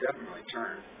definitely turn.